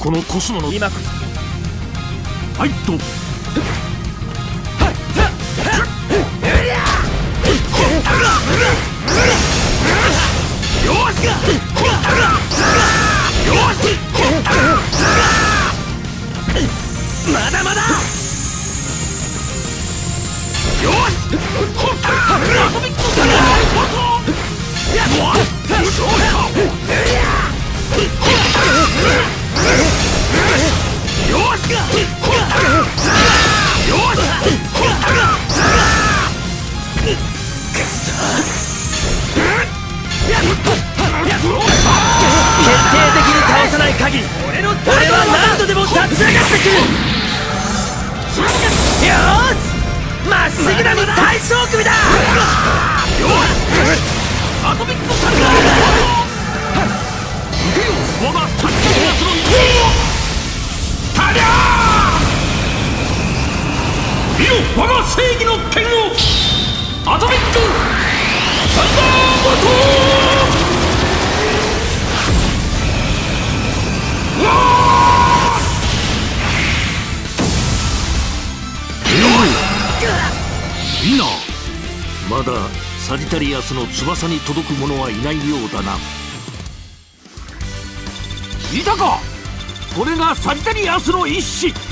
このコスモの今こそ。ファイトよしまだまだ。よし。ほった遊びっこだやっど限り俺は何度でも立ち上がってくる。よしまっすぐなに大将首だ。よしアトミックサンダー我がサッカーのタリャー。見ろ我が正義の剣を。アトミックいいなまだサジタリアスの翼に届く者はいないようだな。いたか。これがサジタリアスの一子。